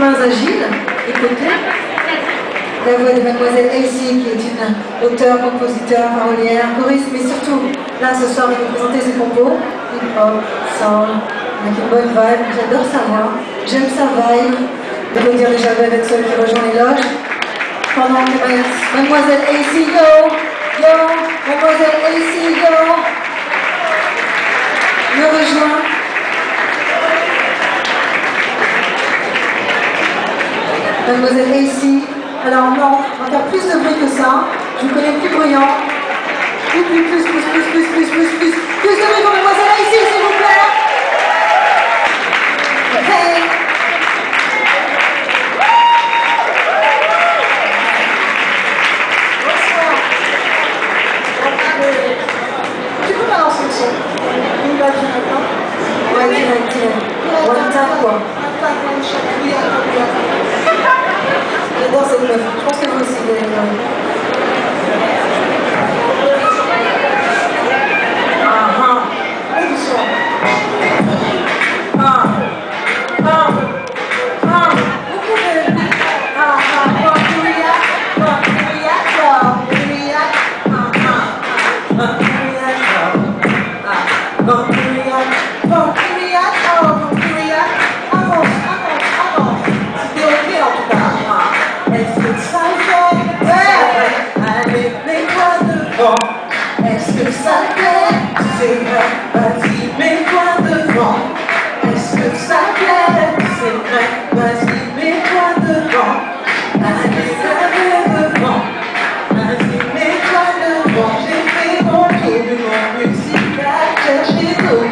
mains agiles, écoutez. La voix de Mademoiselle Elsie, qui est une auteure, compositeur, parolière, choriste, mais surtout, là, ce soir, elle va présenter ses compos, hip-hop, soul, avec une bonne vibe. J'adore sa voix, j'aime sa vibe. Je peux dire déjà avec celle qui rejoint les loges. Pendant que Mademoiselle Elsie, yo, yo, Mademoiselle Elsie, yo, me rejoint. Mademoiselle Elsie. Alors non, on va faire plus de bruit que ça. Je vous connais plus bruyant. Plus, plus, plus, plus, plus, plus, plus, plus, plus. Plus de bruit pour Mademoiselle Elsie, s'il vous plaît. Hey. Tu peux balancer le son Une balle maintenant Ouais, direct, direct. One time, quoi. gosta de perfume?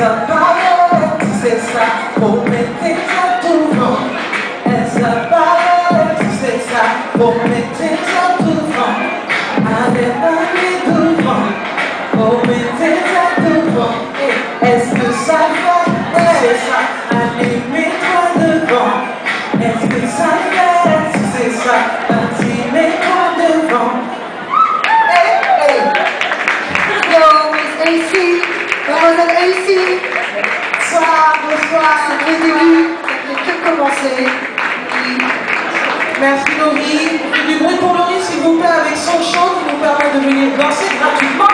a violent since I open things I do wrong. I open things I wrong. I things AC Bonsoir, bonsoir C'est le début, ça que commencer Merci Laurie. Du bruit pour Laurie s'il vous plaît avec son chant qui nous permet de venir danser gratuitement